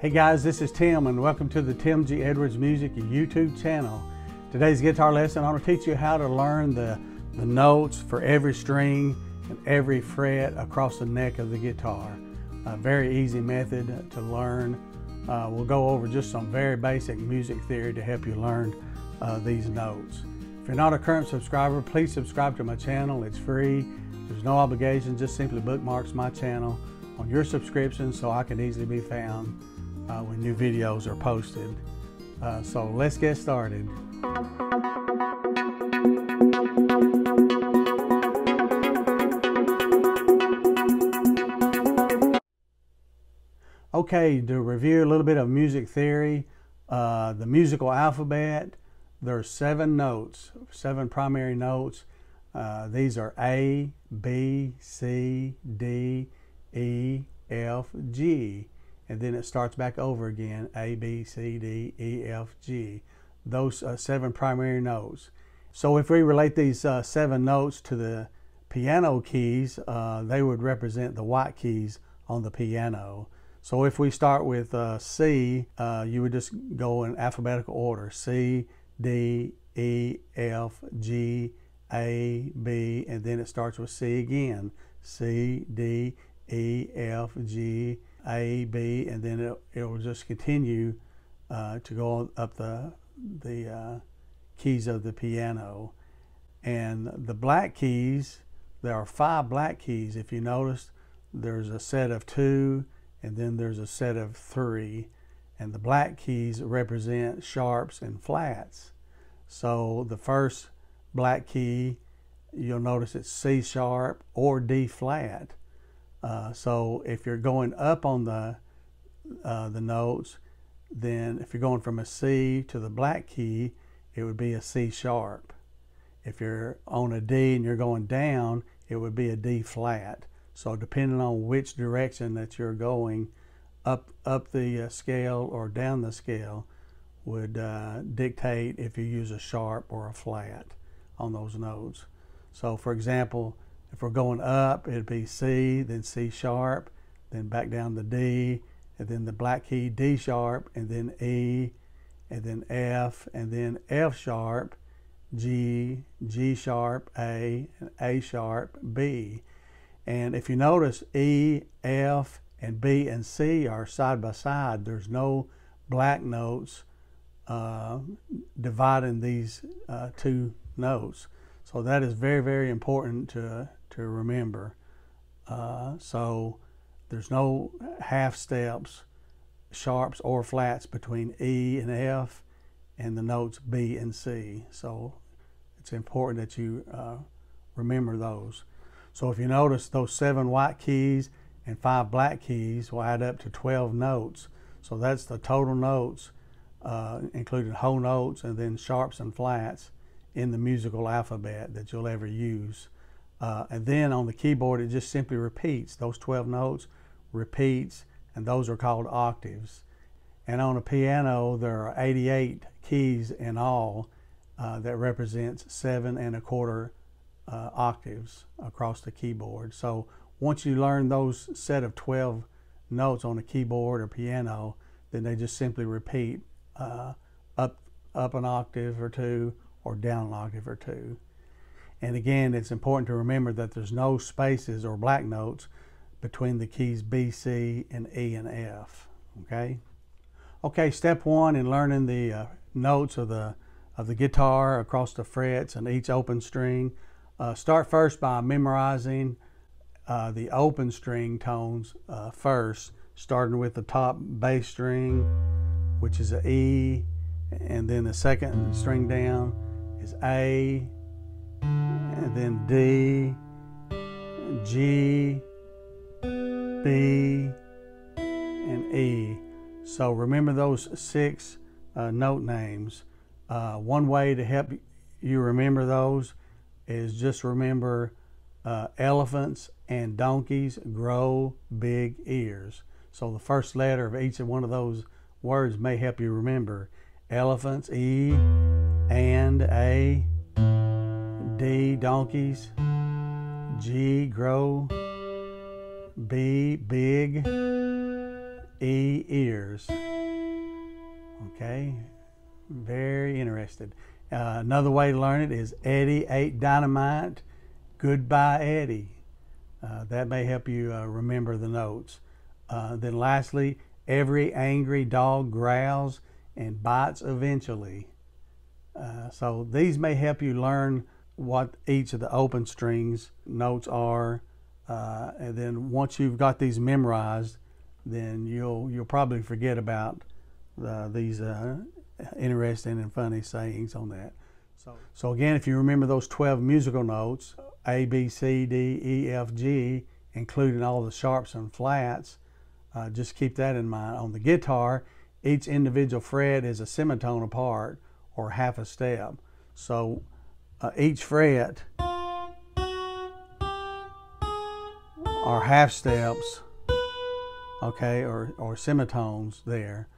Hey guys, this is Tim and welcome to the Tim G. Edwards Music YouTube channel. Today's guitar lesson, I'm gonna teach you how to learn the, the notes for every string and every fret across the neck of the guitar. A very easy method to learn. Uh, we'll go over just some very basic music theory to help you learn uh, these notes. If you're not a current subscriber, please subscribe to my channel. It's free. There's no obligation, just simply bookmarks my channel on your subscription so I can easily be found uh, when new videos are posted. Uh, so let's get started. Okay, to review a little bit of music theory, uh, the musical alphabet, there are seven notes, seven primary notes. Uh, these are A, B, C, D, E, F, G and then it starts back over again A, B, C, D, E, F, G. Those uh, seven primary notes. So if we relate these uh, seven notes to the piano keys, uh, they would represent the white keys on the piano. So if we start with uh, C, uh, you would just go in alphabetical order C, D, E, F, G, A, B, and then it starts with C again C, D, E, F, G, a, B, and then it, will just continue uh, to go up the, the uh, keys of the piano. And the black keys, there are five black keys. If you notice, there's a set of two, and then there's a set of three. And the black keys represent sharps and flats. So the first black key, you'll notice it's C sharp or D flat. Uh, so if you're going up on the uh, the notes, then if you're going from a C to the black key, it would be a C sharp. If you're on a D and you're going down, it would be a D flat. So depending on which direction that you're going, up up the uh, scale or down the scale, would uh, dictate if you use a sharp or a flat on those notes. So for example, if we're going up, it'd be C, then C sharp, then back down to D, and then the black key D sharp, and then E, and then F, and then F sharp, G, G sharp, A, and A sharp, B. And if you notice, E, F, and B and C are side by side. There's no black notes uh, dividing these uh, two notes. So that is very, very important to, to remember. Uh, so there's no half steps, sharps or flats between E and F and the notes B and C. So it's important that you uh, remember those. So if you notice those seven white keys and five black keys will add up to 12 notes. So that's the total notes, uh, including whole notes and then sharps and flats in the musical alphabet that you'll ever use. Uh, and then on the keyboard, it just simply repeats. Those 12 notes repeats, and those are called octaves. And on a piano, there are 88 keys in all uh, that represents seven and a quarter uh, octaves across the keyboard. So once you learn those set of 12 notes on a keyboard or piano, then they just simply repeat uh, up, up an octave or two or down an octave or two. And again, it's important to remember that there's no spaces or black notes between the keys B, C, and E and F, okay? Okay, step one in learning the uh, notes of the, of the guitar across the frets and each open string. Uh, start first by memorizing uh, the open string tones uh, first, starting with the top bass string, which is an E, and then the second string down is A, and then D, G, B, and E. So remember those six uh, note names. Uh, one way to help you remember those is just remember uh, elephants and donkeys grow big ears. So the first letter of each of one of those words may help you remember. Elephants, E, and A, D, donkeys, G, grow, B, big, E ears. Okay, very interested. Uh, another way to learn it is Eddie ate dynamite. Goodbye, Eddie. Uh, that may help you uh, remember the notes. Uh, then, lastly, every angry dog growls and bites eventually. Uh, so, these may help you learn what each of the open strings notes are. Uh, and then, once you've got these memorized, then you'll you'll probably forget about these interesting and funny sayings on that. So, so again, if you remember those 12 musical notes, A, B, C, D, E, F, G, including all the sharps and flats, uh, just keep that in mind. On the guitar, each individual fret is a semitone apart or half a step. So uh, each fret are half steps, okay, or, or semitones there.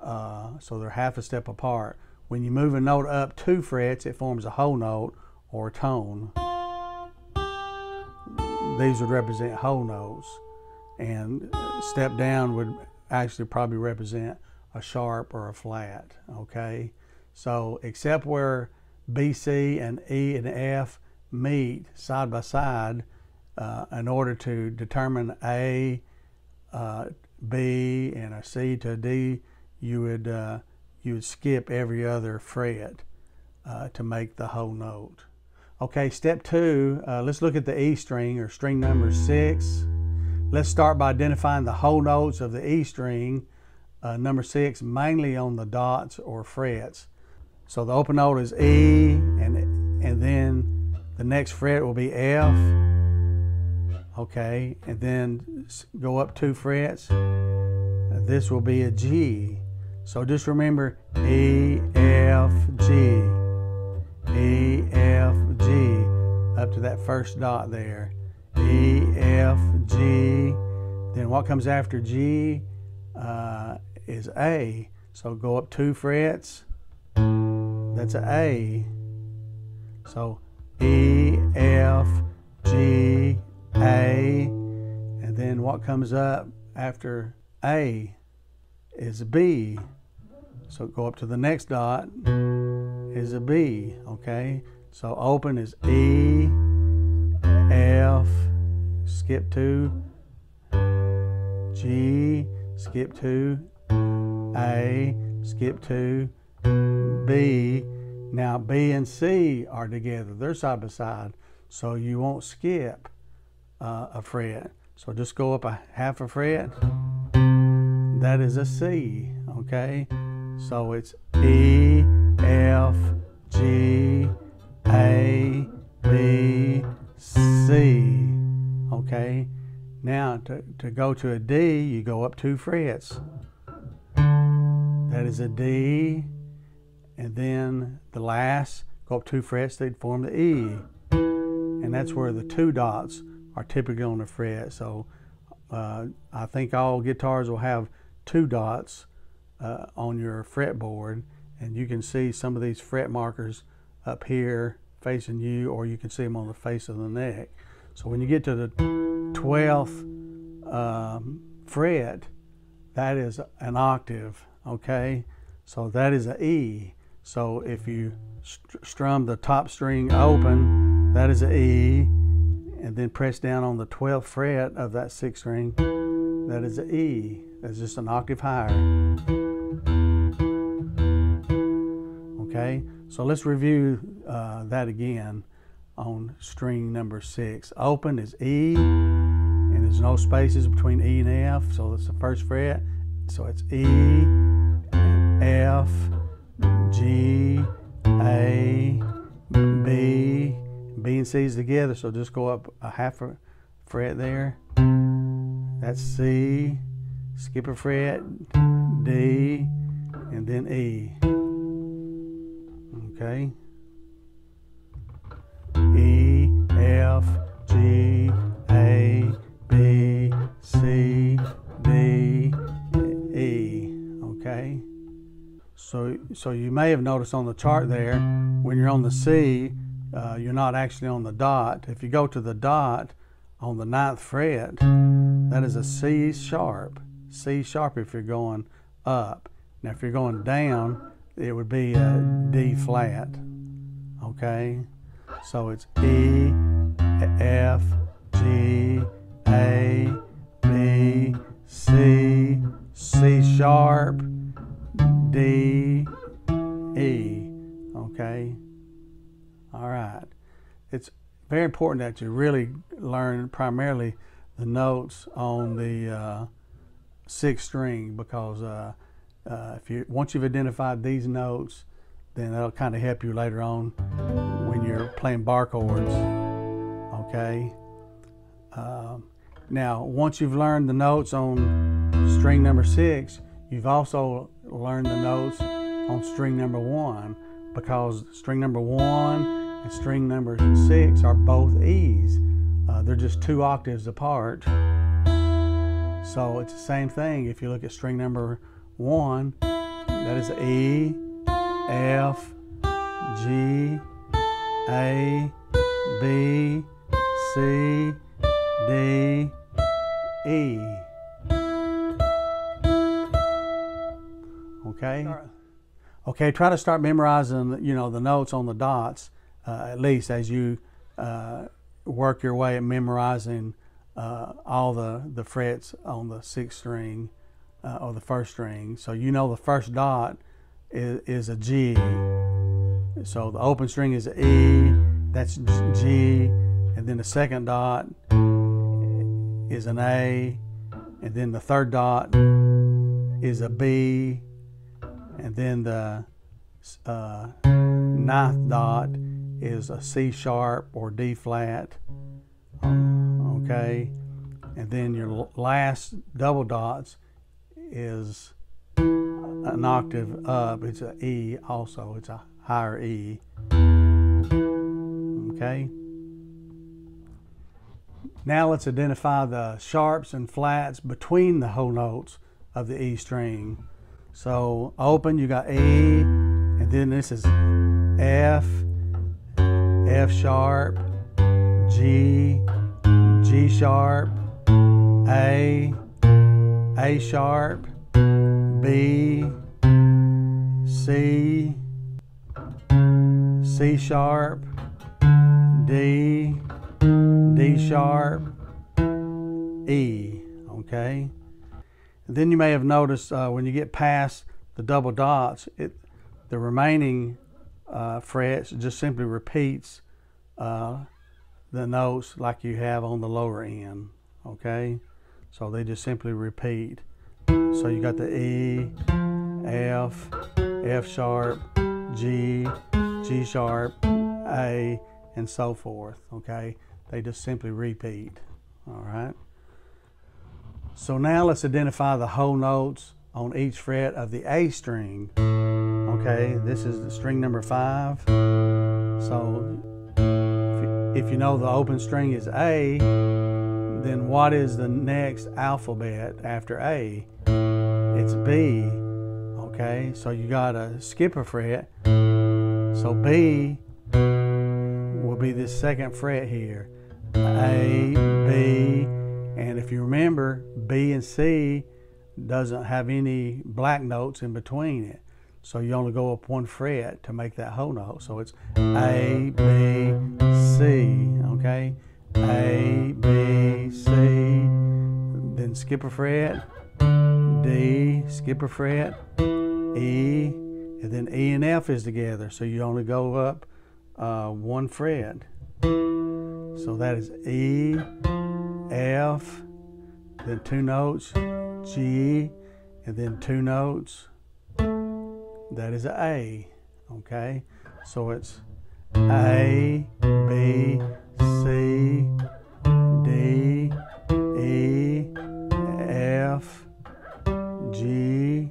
Uh, so they're half a step apart. When you move a note up two frets, it forms a whole note or a tone. These would represent whole notes, and step down would actually probably represent a sharp or a flat. Okay, so except where B, C, and E and F meet side by side uh, in order to determine A, uh, B, and a C to a D you would uh, you would skip every other fret uh, to make the whole note. Okay, step two, uh, let's look at the E string or string number six. Let's start by identifying the whole notes of the E string, uh, number six, mainly on the dots or frets. So the open note is E, and, and then the next fret will be F. Okay, and then go up two frets. This will be a G. So just remember E, F, G, E, F, G, up to that first dot there. E, F, G. Then what comes after G uh, is A. So go up two frets. That's an A. So E, F, G, A. And then what comes up after A is B. So go up to the next dot is a B, okay? So open is E, F, skip two, G, skip two, A, skip two, B. Now B and C are together, they're side by side, so you won't skip uh, a fret. So just go up a half a fret, that is a C, okay? So it's E, F, G, A, B, C. Okay? Now, to, to go to a D, you go up two frets. That is a D. And then the last, go up two frets, they'd form the E. And that's where the two dots are typically on the fret. So uh, I think all guitars will have two dots uh, on your fretboard and you can see some of these fret markers up here facing you or you can see them on the face of the neck. So when you get to the 12th um, fret, that is an octave, okay? So that is an E. So if you st strum the top string open, that is an E, and then press down on the 12th fret of that sixth string, that is an E. That's just an octave higher. Okay, so let's review uh, that again on string number six. Open is E, and there's no spaces between E and F, so it's the first fret. So it's E, F, G, A, B, B and C's together, so just go up a half a fret there. That's C, skip a fret, D, and then E okay? E, F, G, A, B, C, So, so you may have noticed on the chart there, when you're on the C, uh, you're not actually on the dot. If you go to the dot on the ninth fret, that is a C sharp, C sharp if you're going up. Now, if you're going down, it would be a D flat. Okay? So it's E, F, G, A, B, C, C sharp, D, E. Okay? All right. It's very important that you really learn primarily the notes on the uh, sixth string because uh, uh, if you once you've identified these notes, then that'll kind of help you later on when you're playing bar chords. Okay. Um, now, once you've learned the notes on string number six, you've also learned the notes on string number one because string number one and string number six are both E's. Uh, they're just two octaves apart. So it's the same thing. If you look at string number one, that is E, F, G, A, B, C, D, E. Okay. Okay. Try to start memorizing, you know, the notes on the dots, uh, at least as you uh, work your way at memorizing uh, all the the frets on the sixth string uh, or the first string. So you know the first dot is, is a G. So the open string is an E, that's G, and then the second dot is an A, and then the third dot is a B, and then the uh, ninth dot is a C sharp or D flat. Okay, and then your last double dots is an octave up. It's an E also. It's a higher E. Okay. Now let's identify the sharps and flats between the whole notes of the E string. So open, you got E, and then this is F, F sharp, G, G sharp, A, A sharp, B, C, C sharp, D, D sharp, E. Okay. Then you may have noticed uh, when you get past the double dots, it the remaining uh, frets just simply repeats uh, the notes like you have on the lower end. Okay, so they just simply repeat. So you got the E, F, F sharp, G, G sharp, A, and so forth. Okay, they just simply repeat. All right. So now let's identify the whole notes on each fret of the A string. Okay, this is the string number five. So if you know the open string is A, then what is the next alphabet after A? It's B. Okay, so you got to skip a fret. So B will be the second fret here. A, B, and if you remember, B and C doesn't have any black notes in between it. So you only go up one fret to make that whole note. So it's A, B, C, okay? A, B, C, then skip a fret, D, skip a fret, E, and then E and F is together. So you only go up uh, one fret. So that is E, F, then two notes, G, and then two notes. That is a okay? So it's A, B, C, D, E, F, G,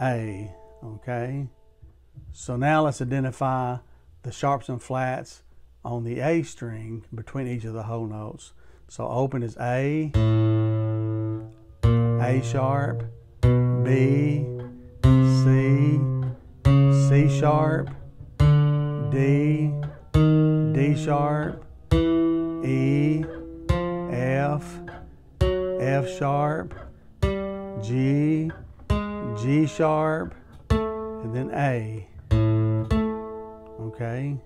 A, okay? So now let's identify the sharps and flats on the A string between each of the whole notes. So open is A, A sharp, B, C, C sharp, D, D sharp, E, F, F sharp, G, G sharp, and then A. Okay.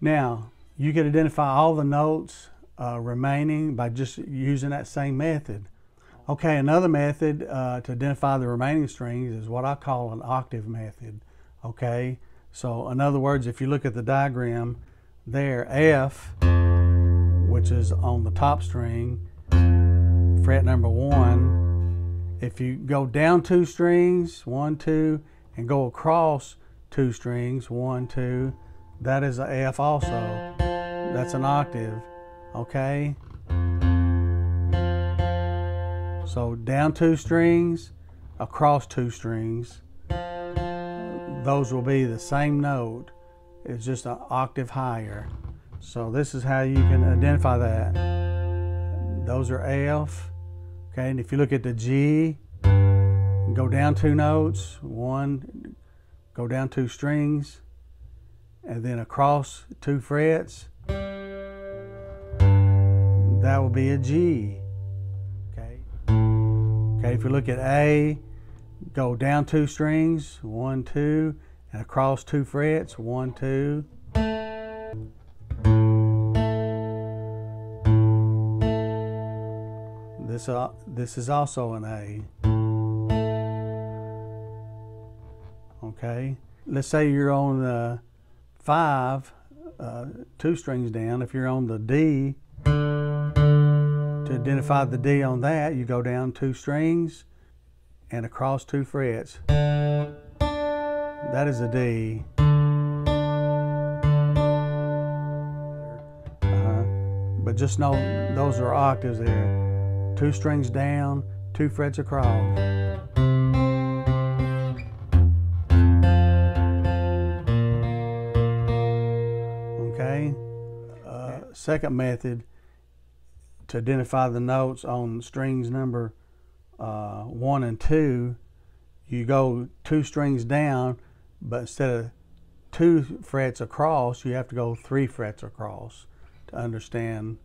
Now, you can identify all the notes uh, remaining by just using that same method. Okay, another method uh, to identify the remaining strings is what I call an octave method. Okay, so in other words, if you look at the diagram there, F, which is on the top string, fret number one, if you go down two strings, one, two, and go across two strings, one, two, that is a F also. That's an octave, okay? So down two strings, across two strings, those will be the same note. It's just an octave higher. So this is how you can identify that. Those are F. Okay, and if you look at the G, go down two notes, one, go down two strings, and then across two frets, that will be a G. Okay. Okay, if you look at A, go down two strings, one, two, and across two frets, one, two. This, uh, this is also an A. Okay, let's say you're on the five, uh, two strings down. If you're on the D, to identify the D on that, you go down two strings and across two frets. That is a D. Uh, but just know those are octaves there. Two strings down, two frets across. Okay. Uh, second method to identify the notes on strings number uh, one and two, you go two strings down, but instead of two frets across, you have to go three frets across to understand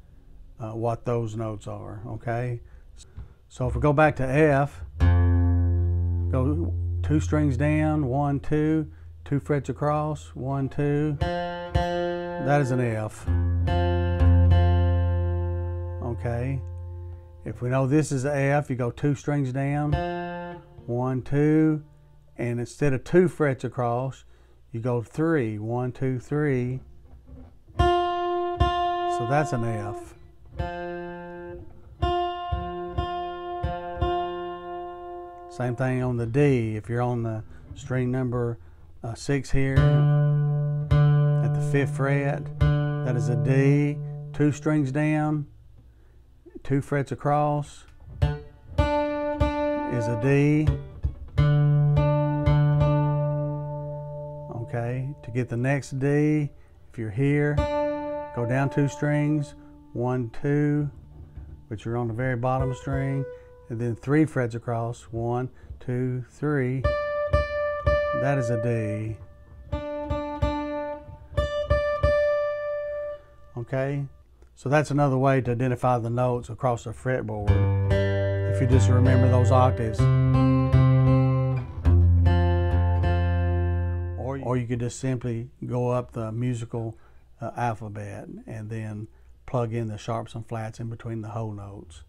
uh, what those notes are, okay? So if we go back to F, go two strings down, one, two, two frets across, one, two, that is an F okay? If we know this is F, you go two strings down, one, two, and instead of two frets across, you go three, one, two, three. So that's an F. Same thing on the D. If you're on the string number uh, six here, at the fifth fret, that is a D. Two strings down, two frets across is a D. Okay, to get the next D, if you're here, go down two strings, one, two, which are on the very bottom string, and then three frets across, one, two, three. That is a D. Okay, so that's another way to identify the notes across the fretboard if you just remember those octaves. Or, or you could just simply go up the musical uh, alphabet and then plug in the sharps and flats in between the whole notes.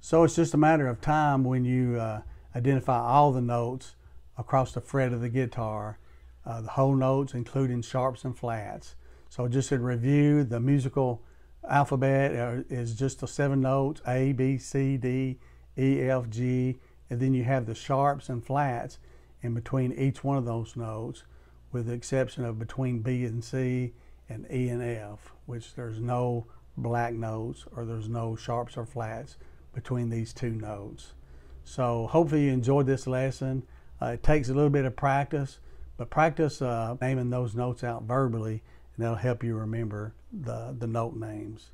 So it's just a matter of time when you uh, identify all the notes across the fret of the guitar, uh, the whole notes including sharps and flats. So just in review, the musical alphabet is just the seven notes A, B, C, D, E, F, G, and then you have the sharps and flats in between each one of those notes, with the exception of between B and C and E and F, which there's no black notes or there's no sharps or flats between these two notes. So hopefully you enjoyed this lesson. Uh, it takes a little bit of practice, but practice uh, naming those notes out verbally that'll help you remember the, the note names.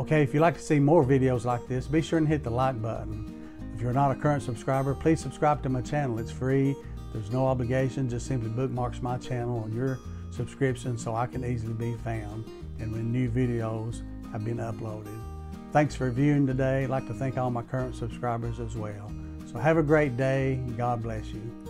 Okay, if you'd like to see more videos like this, be sure and hit the like button. If you're not a current subscriber, please subscribe to my channel. It's free. There's no obligation. Just simply bookmarks my channel on your subscription so I can easily be found and when new videos have been uploaded. Thanks for viewing today. I'd like to thank all my current subscribers as well. So have a great day. God bless you.